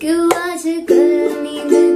क्यों आजकल नींद